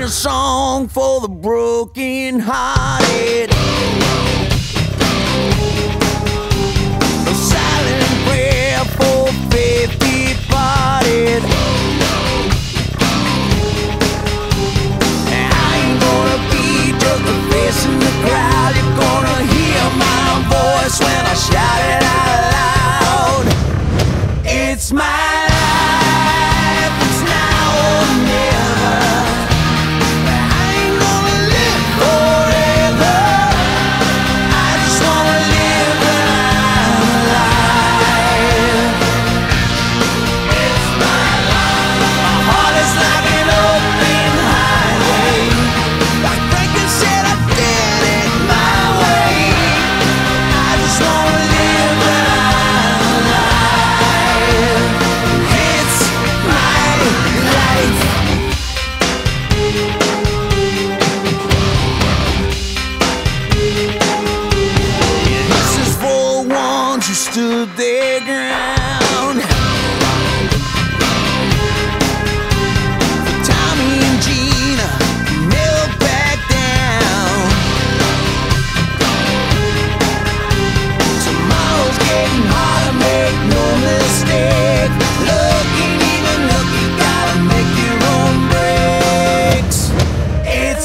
sing a song for the broken hearted. A silent prayer for faith departed. I ain't gonna face in the crowd. You're gonna hear my voice when I shout it out loud. It's my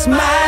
smile.